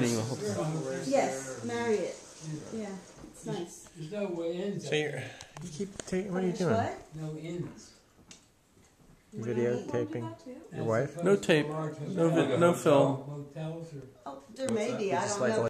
raining the whole time. Yes, marry it. Yeah, it's nice. There's no ends. So you're, you keep taking. What are you doing? What? No ends. Would Video need taping? Your wife? No tape, no no film. Oh, there may be. I don't know.